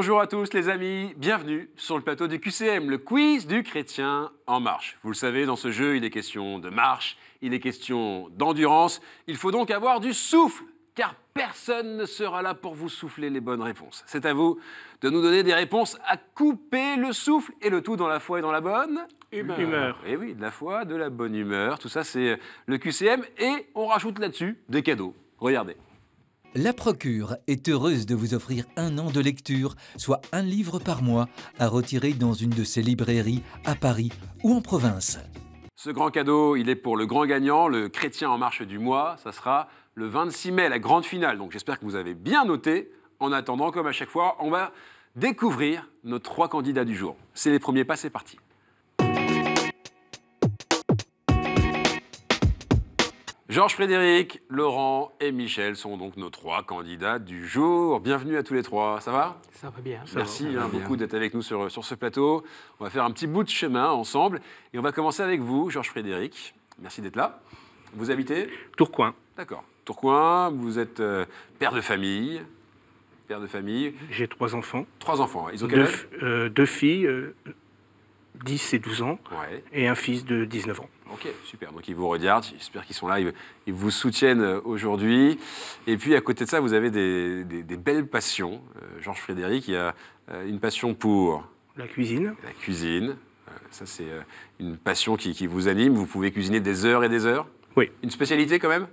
Bonjour à tous les amis, bienvenue sur le plateau du QCM, le quiz du chrétien en marche. Vous le savez, dans ce jeu, il est question de marche, il est question d'endurance. Il faut donc avoir du souffle, car personne ne sera là pour vous souffler les bonnes réponses. C'est à vous de nous donner des réponses à couper le souffle, et le tout dans la foi et dans la bonne Humeur. Et oui, de la foi, de la bonne humeur, tout ça c'est le QCM, et on rajoute là-dessus des cadeaux. Regardez. La Procure est heureuse de vous offrir un an de lecture, soit un livre par mois, à retirer dans une de ses librairies à Paris ou en province. Ce grand cadeau, il est pour le grand gagnant, le chrétien en marche du mois. Ça sera le 26 mai, la grande finale. Donc j'espère que vous avez bien noté. En attendant, comme à chaque fois, on va découvrir nos trois candidats du jour. C'est les premiers pas, c'est parti. Georges Frédéric, Laurent et Michel sont donc nos trois candidats du jour. Bienvenue à tous les trois. Ça va? Ça va bien. Merci hein, beaucoup d'être avec nous sur, sur ce plateau. On va faire un petit bout de chemin ensemble. Et on va commencer avec vous, Georges Frédéric. Merci d'être là. Vous habitez? Tourcoing. D'accord. Tourcoing, vous êtes euh, père de famille. Père de famille. J'ai trois enfants. Trois enfants. Ils ont quel Deux, âge euh, deux filles, euh, 10 et 12 ans, Ouais. et un fils de 19 ans. Ok, super. Donc ils vous regardent, j'espère qu'ils sont là, ils, ils vous soutiennent euh, aujourd'hui. Et puis à côté de ça, vous avez des, des- des belles passions. Euh, Georges Frédéric, il y a euh, une passion pour La cuisine, la cuisine. Euh, ça, c'est une passion qui, qui vous anime. Vous pouvez cuisiner des heures et des heures? oui, Une spécialité quand même?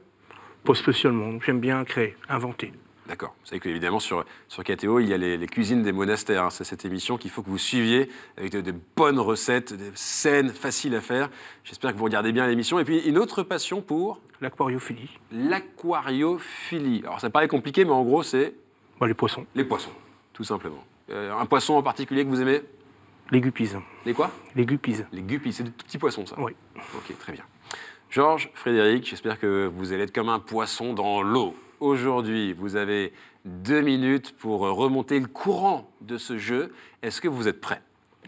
Pas spécialement. J'aime bien créer, inventer. D'accord. Vous savez qu'évidemment, sur, sur KTO, il y a les, les cuisines des monastères. hein. C'est cette émission qu'il faut que vous suiviez avec de, de bonnes recettes, des saines, faciles à faire. J'espère que vous regardez bien l'émission. Et puis, une autre passion pour L'aquariophilie, l'aquariophilie. Alors, ça paraît compliqué, mais en gros, c'est bah, les poissons, les poissons, tout simplement. Euh, un poisson en particulier que vous aimez? Les guppies. Les quoi? Les guppies, Les guppies. C'est des tout petits poissons, ça? Oui. Ok, très bien. Georges, Frédéric, j'espère que vous allez être comme un poisson dans l'eau. Aujourd'hui, vous avez deux minutes pour remonter le courant de ce jeu. Est-ce que vous êtes prêts?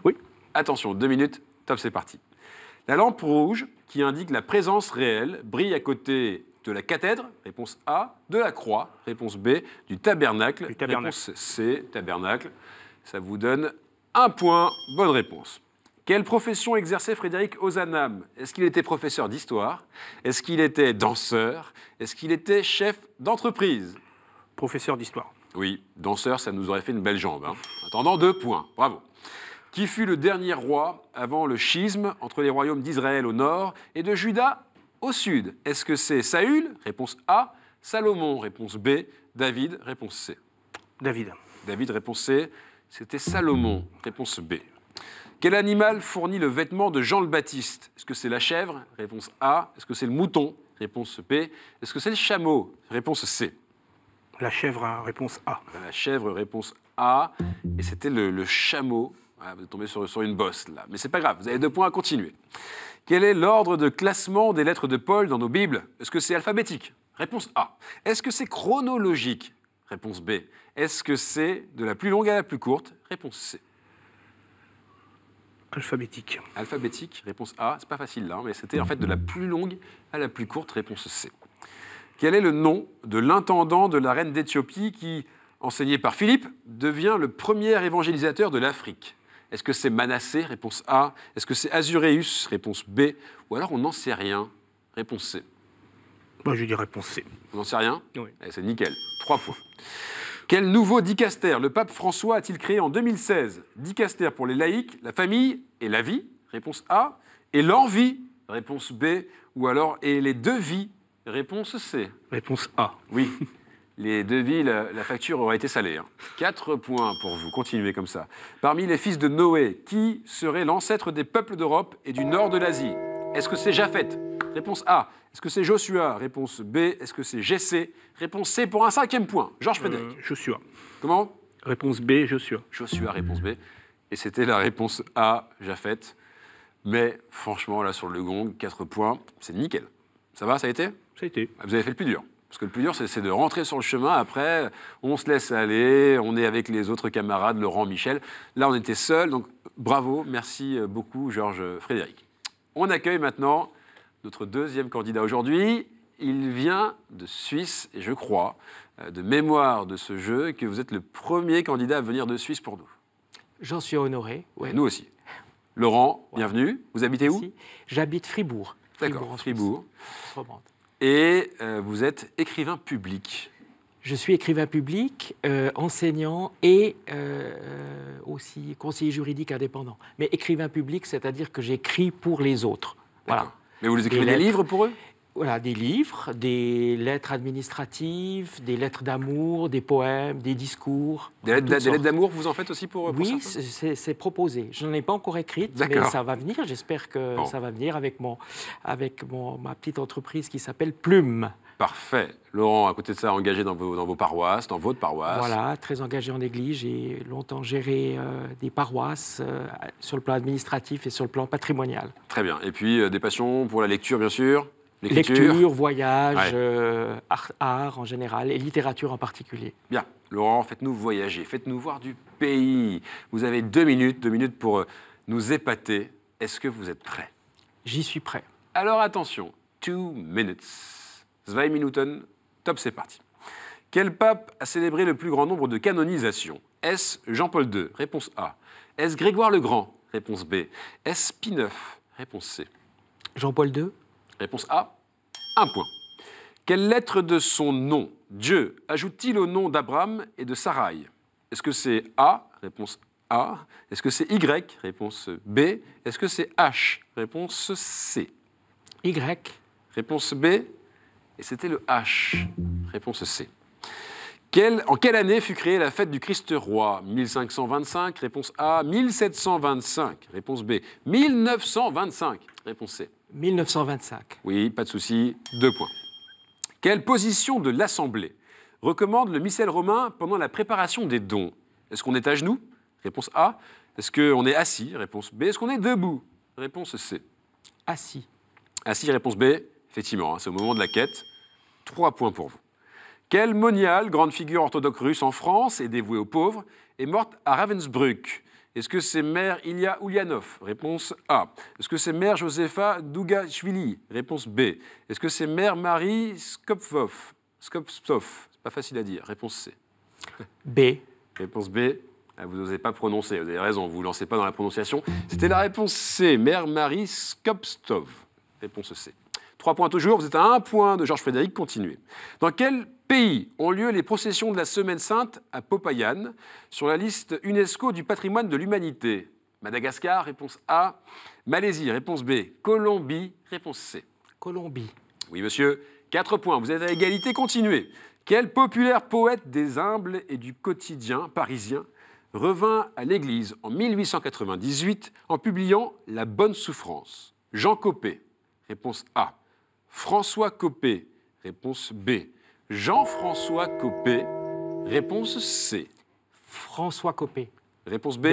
Oui. Attention, deux minutes, top, c'est parti. La lampe rouge qui indique la présence réelle brille à côté de la cathèdre, réponse A, de la croix, réponse B, du tabernacle, Du tabernacle. réponse C, tabernacle. Ça vous donne un point, bonne réponse. Quelle profession exerçait Frédéric Ozanam? Est-ce qu'il était professeur d'histoire? Est-ce qu'il était danseur? Est-ce qu'il était chef d'entreprise? Professeur d'histoire, Oui, danseur, ça nous aurait fait une belle jambe. hein. Attendant, deux points. Bravo. Qui fut le dernier roi avant le schisme entre les royaumes d'Israël au nord et de Juda au sud? Est-ce que c'est Saül? Réponse A. Salomon Réponse B. David Réponse C. David, David, réponse C. C'était Salomon, réponse B. Quel animal fournit le vêtement de Jean le Baptiste? Est-ce que c'est la chèvre? Réponse A. Est-ce que c'est le mouton? Réponse B. Est-ce que c'est le chameau? Réponse C. la chèvre, à réponse A. La chèvre, réponse A. Et c'était le, le chameau. Ah, vous êtes tombé sur, sur une bosse là. Mais c'est pas grave, vous avez deux points à continuer. Quel est l'ordre de classement des lettres de Paul dans nos Bibles? Est-ce que c'est alphabétique? Réponse A. Est-ce que c'est chronologique? Réponse B. Est-ce que c'est de la plus longue à la plus courte? Réponse C. Alphabétique, Alphabétique, réponse A. C'est pas facile là, hein, mais c'était en fait de la plus longue à la plus courte, réponse C. Quel est le nom de l'intendant de la reine d'Éthiopie qui, enseigné par Philippe, devient le premier évangélisateur de l'Afrique? Est-ce que c'est Manassé Réponse A? Est-ce que c'est Azuréus Réponse B? Ou alors on n'en sait rien Réponse C. Moi, je dis réponse C. On n'en sait rien? Oui. Eh, C'est nickel. Trois points. Quel nouveau dicaster? Le pape François a-t-il créé en 2016 Dicaster pour les laïcs, la famille et la vie? Réponse A. Et l'envie? Réponse B. Ou alors et les deux vies? Réponse C. Réponse A. Oui. Les devis, la, la facture aurait été salée. hein. Quatre points pour vous. Continuez comme ça. Parmi les fils de Noé, qui serait l'ancêtre des peuples d'Europe et du nord de l'Asie? Est-ce que c'est Japheth Réponse A. Est-ce que c'est Joshua? Réponse B. Est-ce que c'est Jessé Réponse C pour un cinquième point. Georges Frédéric. Euh, Joshua. Comment? Réponse B, Joshua. Joshua, réponse B. Et c'était la réponse A, Japheth. Mais franchement, là, sur le gong, 4 points, c'est nickel. Ça va, ça a été? Ça a été. Vous avez fait le plus dur. Parce que le plus dur, c'est c'est de rentrer sur le chemin. Après, on se laisse aller, on est avec les autres camarades, Laurent, Michel. Là, on était seuls. Donc, bravo, merci beaucoup, Georges Frédéric. On accueille maintenant notre deuxième candidat aujourd'hui. il vient de Suisse et je crois, euh, de mémoire de ce jeu, que vous êtes le premier candidat à venir de Suisse pour nous. J'en suis honoré. Nous aussi. Laurent, bienvenue. Vous habitez où? J'habite Fribourg. D'accord, Fribourg. Fribourg. Et euh, vous êtes écrivain public. Je suis écrivain public, euh, enseignant et euh, aussi conseiller juridique indépendant. Mais écrivain public, c'est-à-dire que j'écris pour les autres. Voilà. Mais vous les écrivez des livres pour eux? Voilà, des livres, des lettres administratives, des lettres d'amour, des poèmes, des discours. Des lettres d'amour, vous en faites aussi pour, pour Oui, c'est proposé. Je n'en ai pas encore écrite, mais ça va venir. J'espère que ça va venir avec, mon, avec mon, ma petite entreprise qui s'appelle Plume. Parfait. Laurent, à côté de ça, engagé dans vos, dans vos paroisses, dans votre paroisse. Voilà, très engagé en Église. J'ai longtemps géré euh, des paroisses euh, sur le plan administratif et sur le plan patrimonial. Très bien. Et puis, euh, des passions pour la lecture, bien sûr? Lecture, voyage, euh, art, en général et littérature en particulier. Bien. Laurent, faites-nous voyager, faites-nous voir du pays. Vous avez deux minutes, deux minutes pour nous épater. Est-ce que vous êtes prêt J'y suis prêt. Alors attention, two minutes. Zwei Minuten, top, c'est parti. Quel pape a célébré le plus grand nombre de canonisations? Est-ce Jean-Paul II Réponse A. Est-ce Grégoire le Grand Réponse B. Est-ce Pie IX Réponse C. Jean-Paul II Réponse A, un point. Quelle lettre de son nom? Dieu ajoute-t-il au nom d'Abraham et de Sarai? Est-ce que c'est A? Réponse A. Est-ce que c'est Y? Réponse B. Est-ce que c'est H? Réponse C. Y. Réponse B. Et c'était le H. Réponse C. en quelle année fut créée la fête du Christ roi? 1525, réponse A. 1725, réponse B. 1925, réponse C. 1925. Oui, pas de souci, deux points. Quelle position de l'Assemblée recommande le missel romain pendant la préparation des dons? Est-ce qu'on est à genoux? Réponse A. Est-ce qu'on est assis? Réponse B. Est-ce qu'on est debout? Réponse C. Assis. Assis, réponse B. Effectivement, hein, c'est au moment de la quête. Trois points pour vous. Quelle moniale, grande figure orthodoxe russe en France et dévouée aux pauvres, est morte à Ravensbrück? Est-ce que c'est mère Ilya Ulyanov? Réponse A. Est-ce que c'est mère Josefa Dougachvili Réponse B. Est-ce que c'est mère Marie Skopfov Skopstov C'est pas facile à dire. Réponse C. B. Réponse B. Ah, vous n'osez pas prononcer, vous avez raison, vous ne vous lancez pas dans la prononciation. C'était la réponse C, mère Marie Skopstov. Réponse C. Trois points toujours, vous êtes à un point de Georges Frédéric, continuez. Dans quel pays ont lieu les processions de la Semaine Sainte à Popayan sur la liste UNESCO du patrimoine de l'humanité? Madagascar, réponse A. Malaisie, réponse B. Colombie, réponse C. Colombie. Oui, monsieur. Quatre points. Vous êtes à égalité. Continuez. Quel populaire poète des humbles et du quotidien parisien revint à l'Église en 1898 en publiant La Bonne Souffrance? Jean Copé, réponse A. François Copé, réponse B. Jean-François Copé Réponse C. François Copé. Réponse B.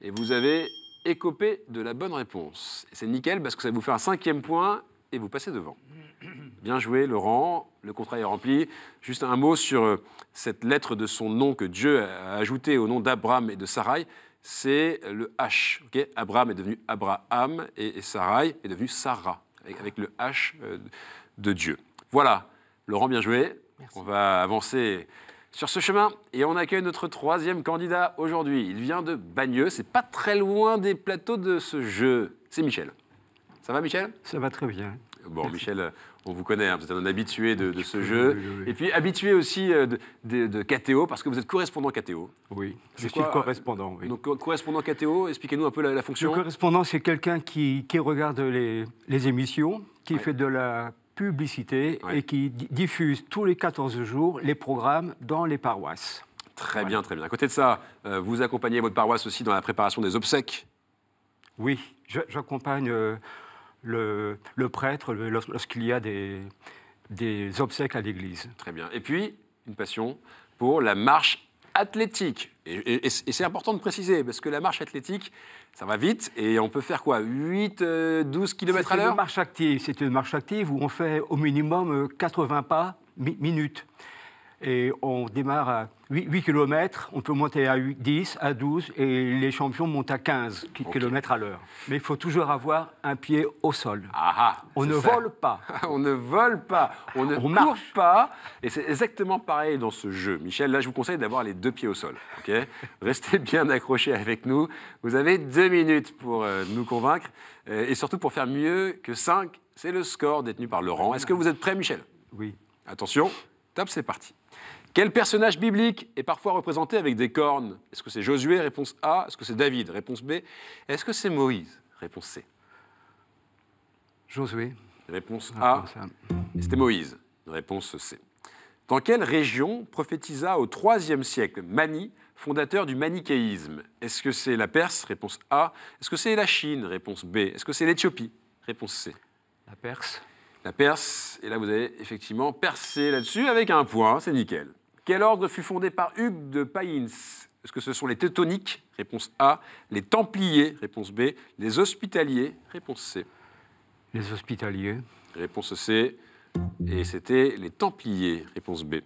Et vous avez écopé de la bonne réponse. C'est nickel parce que ça vous faire un cinquième point et vous passez devant. Bien joué, Laurent. Le contrat est rempli. Juste un mot sur euh, cette lettre de son nom que Dieu a ajoutée au nom d'Abraham et de Sarai. C'est le H. Abraham est devenu Abraham et, Sarai est devenu Sarah, avec, le H euh, de Dieu. Voilà. Laurent, bien joué. On va avancer sur ce chemin et on accueille notre troisième candidat aujourd'hui. Il vient de Bagneux, c'est pas très loin des plateaux de ce jeu. C'est Michel. Ça va, Michel? Ça va très bien. Bon, Michel, on vous connaît, hein, vous êtes un habitué de, ce jeu. Et puis habitué aussi euh, de, de, KTO, parce que vous êtes correspondant KTO. Oui, je suis correspondant. Oui. Donc, correspondant KTO, expliquez-nous un peu la, fonction. Le correspondant, c'est quelqu'un qui, regarde les, les émissions, qui fait de la publicité et qui diffuse tous les 14 jours les programmes dans les paroisses. Très bien, très bien. À côté de ça, euh, vous accompagnez votre paroisse aussi dans la préparation des obsèques Oui, j'accompagne euh, le, le, prêtre lorsqu'il y a des, des obsèques à l'église. Très bien. Et puis, une passion pour la marche athlétique. Et, c'est important de préciser, parce que la marche athlétique, ça va vite, et on peut faire quoi? 8, 12 km à l'heure C'est une marche active, c'est une marche active où on fait au minimum 80 euh, pas minutes. Et on démarre à 8, km, on peut monter à 10, à 12, et les champions montent à 15 km à l'heure. Mais il faut toujours avoir un pied au sol. Ah, ah on ne vole pas. on ne vole pas. On ne court pas. Et c'est exactement pareil dans ce jeu. Michel, là, je vous conseille d'avoir les deux pieds au sol. Restez bien accrochés avec nous. Vous avez deux minutes pour euh, nous convaincre. Euh, et surtout pour faire mieux que 5. C'est le score détenu par Laurent. Est-ce que vous êtes prêt, Michel? Oui. Attention, top, c'est parti. Quel personnage biblique est parfois représenté avec des cornes? Est-ce que c'est Josué? Réponse A. Est-ce que c'est David? Réponse B. Est-ce que c'est Moïse? Réponse C. Josué. Réponse A. C'était Moïse. Réponse C. Dans quelle région prophétisa au IIIe siècle Mani, fondateur du manichéisme? Est-ce que c'est la Perse? Réponse A. Est-ce que c'est la Chine? Réponse B. Est-ce que c'est l'Éthiopie? Réponse C. La Perse. La Perse. Et là, vous avez effectivement percé là-dessus avec un point. C'est nickel. Quel ordre fut fondé par Hugues de Payens? Est-ce que ce sont les Teutoniques? Réponse A. Les Templiers? Réponse B. Les Hospitaliers? Réponse C. Les Hospitaliers. Réponse C. Et c'était les Templiers? Réponse B.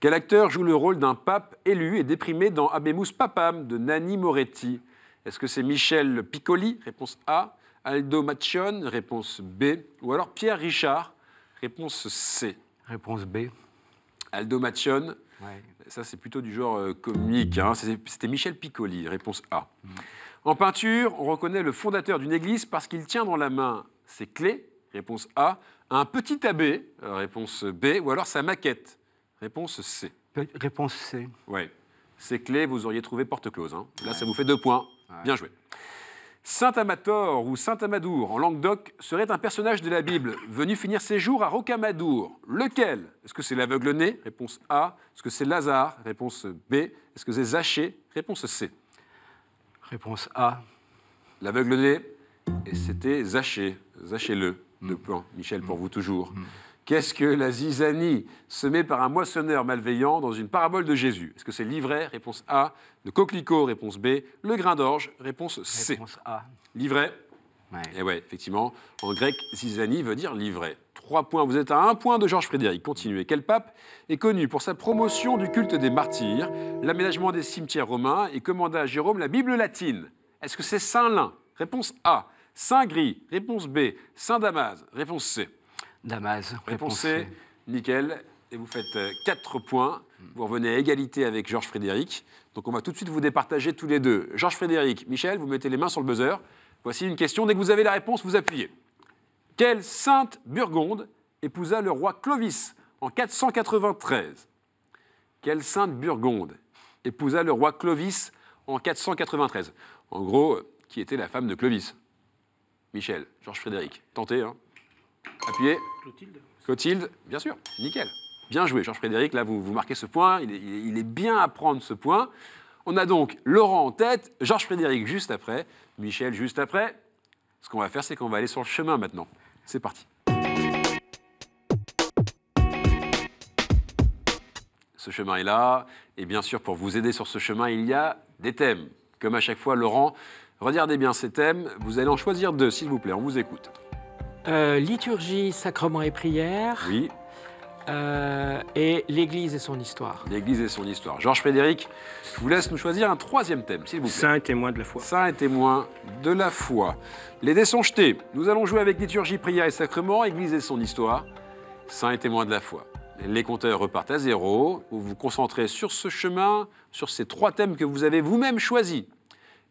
Quel acteur joue le rôle d'un pape élu et déprimé dans Abemus Papam de Nanni Moretti? Est-ce que c'est Michel Piccoli? Réponse A. Aldo Macion Réponse B. Ou alors Pierre Richard? Réponse C. Réponse B. Aldo Macion, ça c'est plutôt du genre euh, comique. Hein. C'était Michel Piccoli, réponse A. Mm. En peinture, on reconnaît le fondateur d'une église parce qu'il tient dans la main ses clés, réponse A, un petit abbé, euh, réponse B, ou alors sa maquette, réponse C. Réponse C. Oui. Ces clés, vous auriez trouvé porte close. Hein. Là, ça vous fait deux points. Bien joué. Saint Amator ou Saint Amadour en Languedoc serait un personnage de la Bible venu finir ses jours à Rocamadour. Lequel? Est-ce que c'est l'aveugle-né Réponse A. Est-ce que c'est Lazare? Réponse B. Est-ce que c'est Zachée Réponse C. Réponse A. L'aveugle-né, et c'était Zachée. Zachée-le. Deux points. Michel, pour vous toujours. Mm. Qu'est-ce que la zizanie semée par un moissonneur malveillant dans une parabole de Jésus? Est-ce que c'est l'ivraie Réponse A. Le coquelicot? Réponse B. Le grain d'orge? Réponse C. Réponse A. Livret? Et eh ouais, effectivement, en grec, zizanie veut dire livret. Trois points, vous êtes à un point de Georges Frédéric. Continuez. Quel pape est connu pour sa promotion du culte des martyrs, l'aménagement des cimetières romains et commanda à Jérôme la Bible latine? Est-ce que c'est Saint Lin Réponse A. Saint Gris Réponse B. Saint Damas Réponse C. Damas. Réponse nickel. Et vous faites 4 euh, points. Vous revenez à égalité avec Georges Frédéric. Donc on va tout de suite vous départager tous les deux. Georges Frédéric, Michel, vous mettez les mains sur le buzzer. Voici une question. Dès que vous avez la réponse, vous appuyez. Quelle sainte Burgonde épousa le roi Clovis en 493 Quelle sainte Burgonde épousa le roi Clovis en 493 En gros, qui était la femme de Clovis? Michel, Georges Frédéric. Tentez, hein Appuyez. Clotilde. Clotilde, bien sûr, nickel. Bien joué, Georges Frédéric. Là, vous, vous marquez ce point. Il est, bien à prendre ce point. On a donc Laurent en tête, Georges Frédéric juste après, Michel juste après. Ce qu'on va faire, c'est qu'on va aller sur le chemin maintenant. C'est parti. Ce chemin est là. Et bien sûr, pour vous aider sur ce chemin, il y a des thèmes. Comme à chaque fois, Laurent, regardez bien ces thèmes. Vous allez en choisir deux, s'il vous plaît. On vous écoute. Euh, liturgie, sacrement et prière. Oui. Euh, et l'Église et son histoire. L'Église et son histoire. Georges Frédéric, je vous laisse nous choisir un troisième thème, s'il vous plaît. Saint et témoin de la foi. Saint et témoin de la foi. Les dés sont jetés. Nous allons jouer avec liturgie, prière et sacrement, Église et son histoire. Saint et témoin de la foi. Les compteurs repartent à zéro. Vous vous concentrez sur ce chemin, sur ces trois thèmes que vous avez vous-même choisis.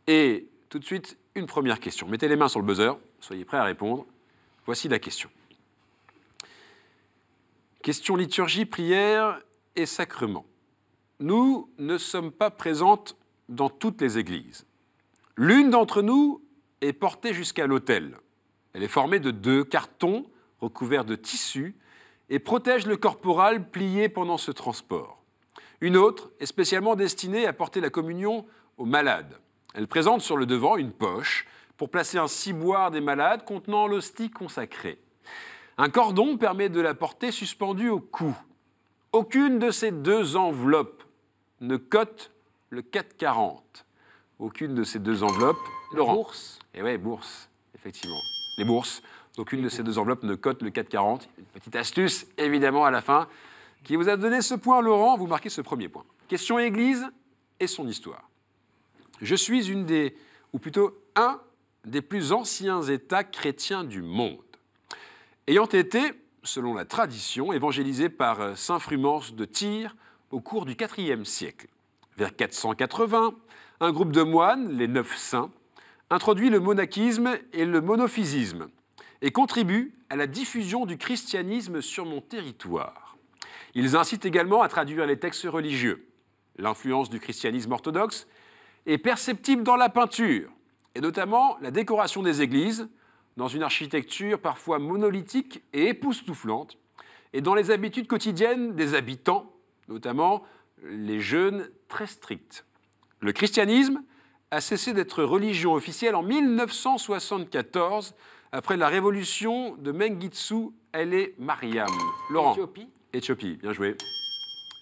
Et tout de suite, une première question. Mettez les mains sur le buzzer. Soyez prêts à répondre. Voici la question. Question liturgie, prière et sacrement. Nous ne sommes pas présentes dans toutes les églises. L'une d'entre nous est portée jusqu'à l'autel. Elle est formée de deux cartons recouverts de tissu et protège le corporal plié pendant ce transport. Une autre est spécialement destinée à porter la communion aux malades. Elle présente sur le devant une poche pour placer un ciboire des malades contenant l'hostie consacrée. Un cordon permet de la porter suspendue au cou. Aucune de ces deux enveloppes ne cote le 440. Aucune de ces deux enveloppes. Laurent. Bourse. Eh oui, bourse, effectivement. Les bourses. Aucune de ces deux enveloppes ne cote le 440. Une petite astuce, évidemment, à la fin. qui vous a donné ce point, Laurent. Vous marquez ce premier point. Question Église et son histoire. Je suis une des, ou plutôt un des plus anciens États chrétiens du monde, ayant été, selon la tradition, évangélisé par euh, saint Frumence de Tyr au cours du IVe siècle. Vers 480, un groupe de moines, les Neuf Saints, introduit le monachisme et le monophysisme et contribue à la diffusion du christianisme sur mon territoire. Ils incitent également à traduire les textes religieux. L'influence du christianisme orthodoxe est perceptible dans la peinture, et notamment la décoration des églises, dans une architecture parfois monolithique et époustouflante, et dans les habitudes quotidiennes des habitants, notamment les jeûnes très stricts. Le christianisme a cessé d'être religion officielle en 1974, après la révolution de Mengistu Elle Mariam. Laurent. Éthiopie Éthiopie, bien joué.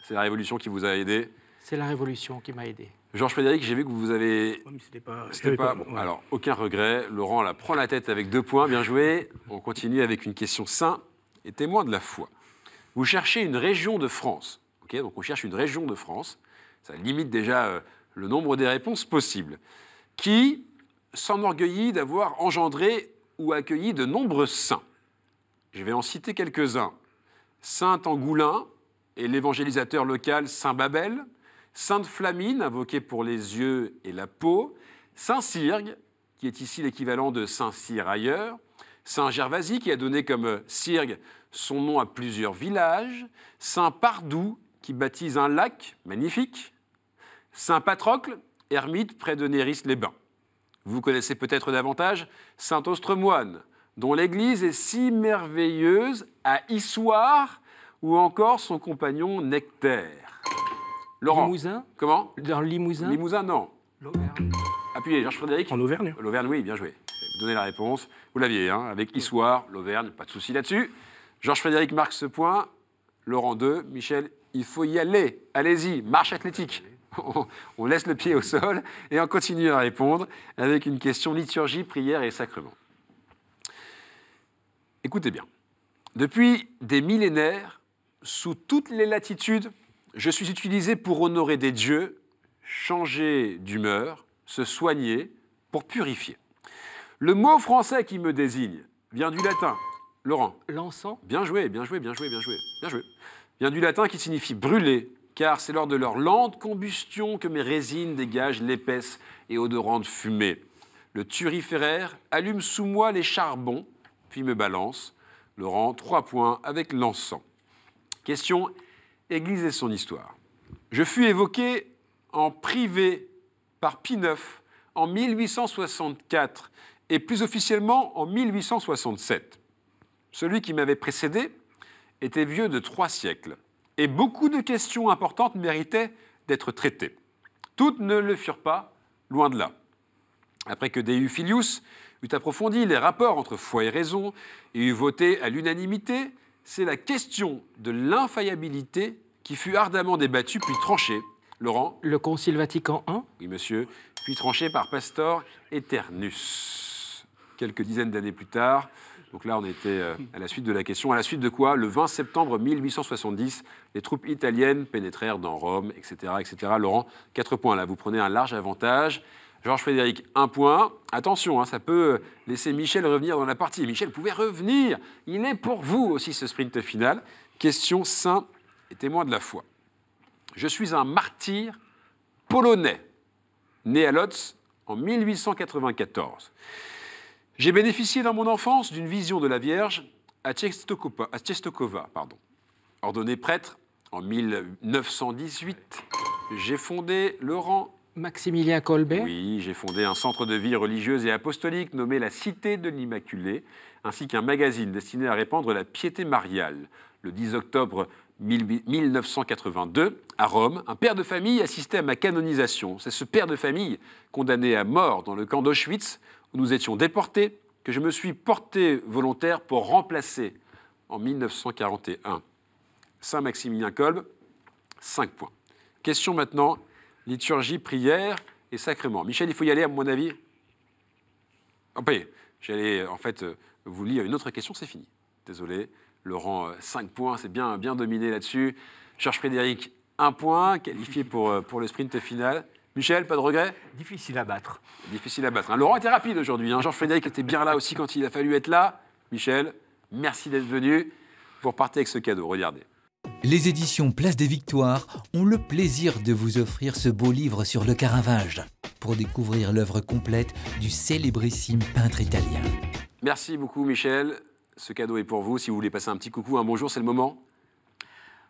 C'est la révolution qui vous a aidé. C'est la révolution qui m'a aidé. Georges Frédéric, j'ai vu que vous avez. Mais c'était pas. C'était pas. bon, ouais. Alors, aucun regret. Laurent la prend la tête avec deux points. Bien joué. On continue avec une question saint et témoin de la foi. Vous cherchez une région de France. Ok, donc on cherche une région de France. Ça limite déjà euh, le nombre des réponses possibles. Qui s'enorgueillit d'avoir engendré ou accueilli de nombreux saints? Je vais en citer quelques-uns. Saint Angoulin et l'évangélisateur local Saint Babel, Sainte Flamine, invoquée pour les yeux et la peau, Saint Cyrgue, qui est ici l'équivalent de Saint Cyr ailleurs, Saint Gervasi, qui a donné comme Cyrgue son nom à plusieurs villages, Saint Pardoux, qui baptise un lac magnifique, Saint Patrocle, ermite près de Néris-les-Bains. Vous connaissez peut-être davantage Saint Ostremoine, dont l'église est si merveilleuse à Issoire, ou encore son compagnon Nectaire. Laurent. Limousin Comment Dans le Limousin Limousin, non. L'Auvergne. Appuyez, Georges Frédéric. En Auvergne L'Auvergne, oui, bien joué. Vous donnez la réponse. Vous l'aviez, hein, avec Issoire, l'Auvergne, pas de souci là-dessus. Georges Frédéric marque ce point. Laurent 2. Michel, il faut y aller. Allez-y, marche athlétique. On- On laisse le pied au sol et on continue à répondre avec une question liturgie, prière et sacrement. Écoutez bien. Depuis des millénaires, sous toutes les latitudes, je suis utilisé pour honorer des dieux, changer d'humeur, se soigner, pour purifier. Le mot français qui me désigne vient du latin. Laurent, L'encens bien joué, bien joué, bien joué, bien joué, bien joué. Vient du latin qui signifie brûler, car c'est lors de leur lente combustion que mes résines dégagent l'épaisse et odorante fumée. Le turiféraire allume sous moi les charbons, puis me balance. Laurent, trois points avec l'encens. Question Église et son histoire. Je fus évoqué en privé par Pie IX en 1864 et plus officiellement en 1867. Celui qui m'avait précédé était vieux de trois siècles et beaucoup de questions importantes méritaient d'être traitées. Toutes ne le furent pas, loin de là. Après que Deu Filius eut approfondi les rapports entre foi et raison et eut voté à l'unanimité, c'est la question de l'infaillibilité qui fut ardemment débattue puis tranchée. Laurent Le Concile Vatican I Oui, monsieur. Puis tranchée par Pastor Eternus. Quelques dizaines d'années plus tard, donc là on était euh, à la suite de la question, à la suite de quoi, le 20 septembre 1870, les troupes italiennes pénétrèrent dans Rome, etc. etc. Laurent, 4 points là, vous prenez un large avantage. Georges Frédéric, un point. Attention, hein, ça peut laisser Michel revenir dans la partie. Michel pouvait revenir. Il est pour vous aussi ce sprint final. Question saint et témoin de la foi. Je suis un martyr polonais, né à Lodz en 1894. J'ai bénéficié dans mon enfance d'une vision de la Vierge à Czestochowa, pardon. Ordonné prêtre en 1918, j'ai fondé le rang Maximilien Colbert oui, j'ai fondé un centre de vie religieuse et apostolique nommé la Cité de l'Immaculée, ainsi qu'un magazine destiné à répandre la piété mariale. Le 10 octobre 1982, à Rome, un père de famille assistait à ma canonisation. C'est ce père de famille, condamné à mort dans le camp d'Auschwitz, où nous étions déportés, que je me suis porté volontaire pour remplacer en 1941. Saint Maximilien Kolb, 5 points. Question maintenant, liturgie, prière et sacrement. Michel, il faut y aller, à mon avis. Pas y- J'allais en fait euh, vous lire une autre question, c'est fini. Désolé. Laurent, 5 points, c'est bien, bien dominé là-dessus. Georges Frédéric, 1 point, qualifié pour, pour le sprint final. Michel, pas de regret Difficile à battre. Difficile à battre. Hein. Laurent était rapide aujourd'hui. Hein. Georges Frédéric était bien là aussi quand il a fallu être là. Michel, merci d'être venu. Vous repartez avec ce cadeau, regardez. Les éditions Place des Victoires ont le plaisir de vous offrir ce beau livre sur le Caravage pour découvrir l'œuvre complète du célébrissime peintre italien. Merci beaucoup Michel. Ce cadeau est pour vous. Si vous voulez passer un petit coucou, un bonjour, c'est le moment.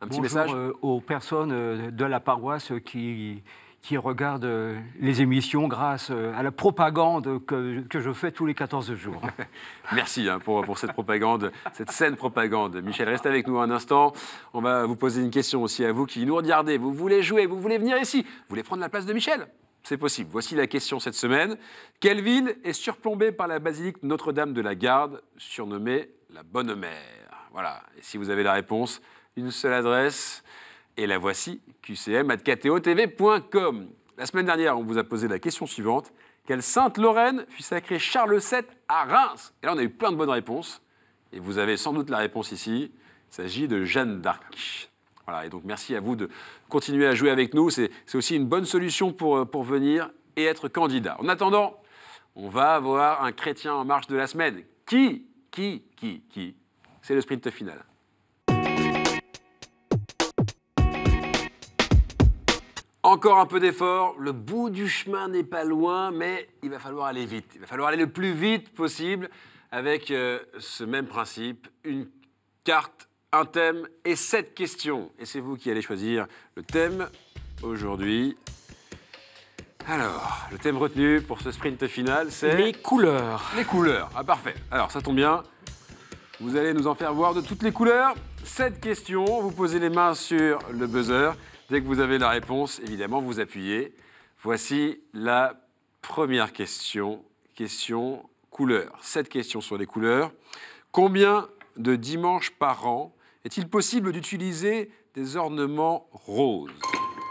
Un petit message euh, aux personnes euh, de la paroisse qui, qui regardent euh, les émissions grâce euh, à la propagande que, que je fais tous les 14 jours. Merci hein, pour, pour, cette propagande, cette saine propagande. Michel, reste avec nous un instant. On va vous poser une question aussi à vous qui nous regardez. Vous voulez jouer, vous voulez venir ici, vous voulez prendre la place de Michel? C'est possible. Voici la question cette semaine. Quelle ville est surplombée par la basilique Notre-Dame de la Garde, surnommée la Bonne Mère Voilà. Et si vous avez la réponse, une seule adresse, et la voici, qcm.ktotv.com. La semaine dernière, on vous a posé la question suivante. Quelle sainte Lorraine fut sacrée Charles VII à Reims? Et là, on a eu plein de bonnes réponses. Et vous avez sans doute la réponse ici. Il s'agit de Jeanne d'Arc. Voilà, et donc merci à vous de continuer à jouer avec nous. C'est aussi une bonne solution pour, pour venir et être candidat. En attendant, on va avoir un chrétien en marche de la semaine. Qui Qui Qui Qui? C'est le sprint final. Encore un peu d'effort, le bout du chemin n'est pas loin, mais il va falloir aller vite. Il va falloir aller le plus vite possible avec euh, ce même principe, une carte, un thème et sept questions. Et c'est vous qui allez choisir le thème aujourd'hui. Alors, le thème retenu pour ce sprint final, c'est... Les couleurs. Les couleurs, ah parfait. Alors, ça tombe bien, vous allez nous en faire voir de toutes les couleurs. Sept questions, vous posez les mains sur le buzzer. Dès que vous avez la réponse, évidemment, vous appuyez. Voici la première question. Question couleur. Cette question sur les couleurs. Combien de dimanches par an est-il possible d'utiliser des ornements roses?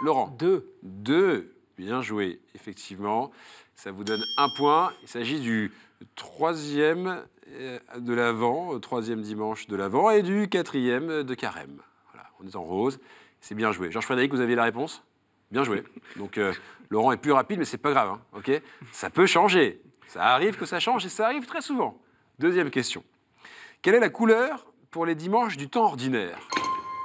Laurent Deux. Deux. Bien joué, effectivement. Ça vous donne un point. Il s'agit du troisième euh, de l'avant, troisième dimanche de l'avant, et du quatrième de carême. Voilà, on est en rose. C'est bien joué. Georges Frédéric, vous avez la réponse? Bien joué. Donc euh, Laurent est plus rapide, mais c'est pas grave. Hein, ok? Ça peut changer. Ça arrive que ça change et ça arrive très souvent. Deuxième question. Quelle est la couleur pour les dimanches du temps ordinaire?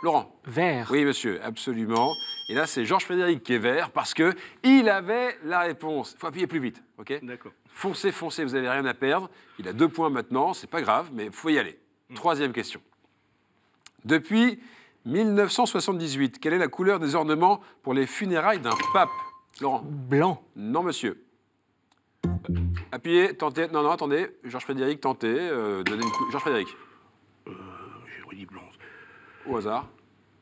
Laurent? Vert. Oui, monsieur, absolument. Et là, c'est Georges Frédéric qui est vert parce que il avait la réponse. Il faut appuyer plus vite, ok? D'accord. Foncez, foncez, vous n'avez rien à perdre. Il a deux points maintenant, c'est pas grave, mais il faut y aller. Troisième question. Depuis 1978. Quelle est la couleur des ornements pour les funérailles d'un pape Laurent? Blanc. Non, monsieur. Appuyez, tentez. Non, non, attendez. Georges Frédéric, tentez. Euh, donnez une Georges Frédéric. Euh, J'ai dit blanc. Au hasard.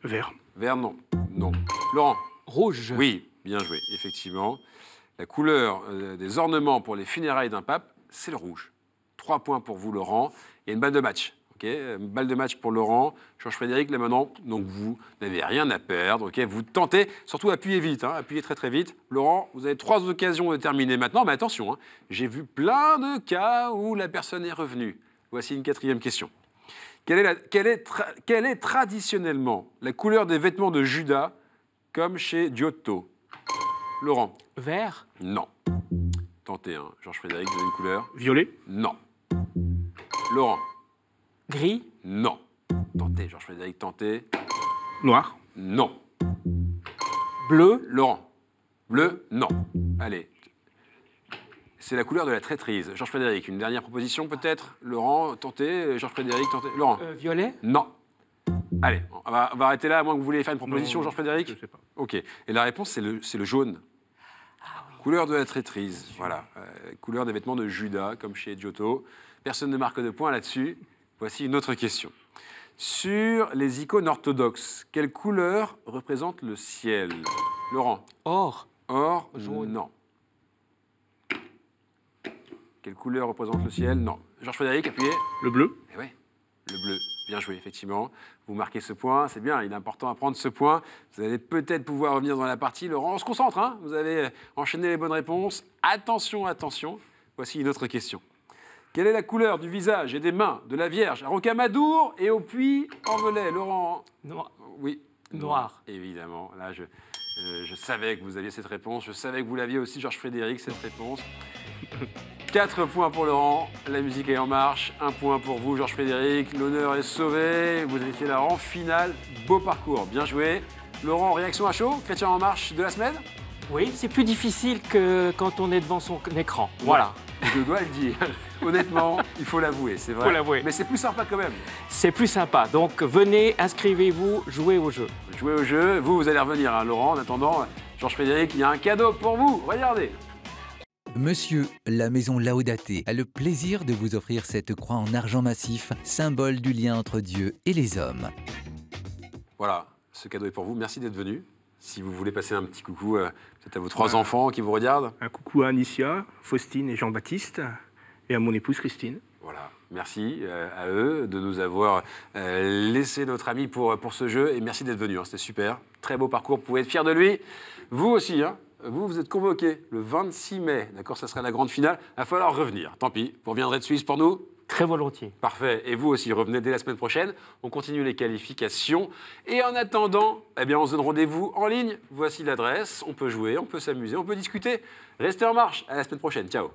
Vert. Vert, non. Non. Laurent? Rouge. Oui, bien joué, effectivement. La couleur euh, des ornements pour les funérailles d'un pape, c'est le rouge. Trois points pour vous, Laurent. Il y a une balle de match. Euh, balle de match pour Laurent. Georges Frédéric, là maintenant, donc vous n'avez rien à perdre. ok vous tentez, surtout appuyez vite, hein, appuyez très très vite. Laurent, vous avez trois occasions de terminer maintenant, mais attention, hein, j'ai vu plein de cas où la personne est revenue. Voici une quatrième question. Quelle est, quelle est, quelle est traditionnellement la couleur des vêtements de Judas, comme chez Giotto? Laurent Vert? Non. Tentez, hein. Georges Frédéric, vous avez une couleur? Violet? Non. Laurent Gris Non. Tentez, Georges Frédéric, tentez. Noir Non. Bleu Laurent Bleu Non. Allez. C'est la couleur de la traîtrise. Georges Frédéric, une dernière proposition peut-être Laurent, tentez. Georges Frédéric, tentez. Laurent euh, Violet Non. Allez, on va, arrêter là, à moins que vous vouliez faire une proposition, Georges Frédéric Je ne sais pas. Ok. Et la réponse, c'est le, le, jaune. Ah couleur de la traîtrise. Voilà. Euh, couleur des vêtements de Judas, comme chez Giotto. Personne ne marque de points là-dessus. Voici une autre question. Sur les icônes orthodoxes, quelle couleur représente le ciel? Laurent Or. Or Jaune. Non. Quelle couleur représente le ciel? Non. Georges Frédéric, appuyez. Le bleu Eh oui, le bleu. Bien joué, effectivement. Vous marquez ce point, c'est bien, il est important à prendre ce point. Vous allez peut-être pouvoir revenir dans la partie. Laurent, on se concentre, hein vous avez enchaîné les bonnes réponses. Attention, attention. Voici une autre question. Quelle est la couleur du visage et des mains de la Vierge? À Rocamadour et au puits en Velay Laurent? Noir. Oui. Noir. Évidemment. Là, je, euh, je savais que vous aviez cette réponse. Je savais que vous l'aviez aussi, Georges Frédéric, cette réponse. 4 points pour Laurent, la musique est en marche. Un point pour vous, Georges Frédéric. L'honneur est sauvé. Vous étiez là en finale. Beau parcours, bien joué. Laurent, réaction à chaud? Chrétien en marche de la semaine? Oui, c'est plus difficile que quand on est devant son écran. Voilà. Je dois le dire. Honnêtement, il faut l'avouer, c'est vrai. Faut l'avouer. Mais c'est plus sympa quand même. C'est plus sympa. Donc venez, inscrivez-vous, jouez au jeu. Jouez au jeu. Vous, vous allez revenir, hein, Laurent. En attendant, Georges Frédéric, il y a un cadeau pour vous. Regardez. Monsieur, la maison Laudaté a le plaisir de vous offrir cette croix en argent massif, symbole du lien entre Dieu et les hommes. Voilà, ce cadeau est pour vous. Merci d'être venu. Si vous voulez passer un petit coucou, euh, peut-être à vos trois enfants qui vous regardent. Un coucou à Anicia, Faustine et Jean-Baptiste, et à mon épouse Christine. Voilà, merci euh, à eux de nous avoir euh, laissé notre ami pour, pour ce jeu et merci d'être venu. hein. C'était super, très beau parcours, vous pouvez être fiers de lui. Vous aussi, hein. vous, vous êtes convoqué le 26 mai, d'accord, ça sera la grande finale. Il va falloir revenir, tant pis, vous reviendrez de Suisse pour nous Très volontiers. Parfait. Et vous aussi, revenez dès la semaine prochaine. On continue les qualifications. Et en attendant, eh bien, on se donne rendez-vous en ligne. Voici l'adresse. On peut jouer, on peut s'amuser, on peut discuter. Restez en marche. À la semaine prochaine. Ciao.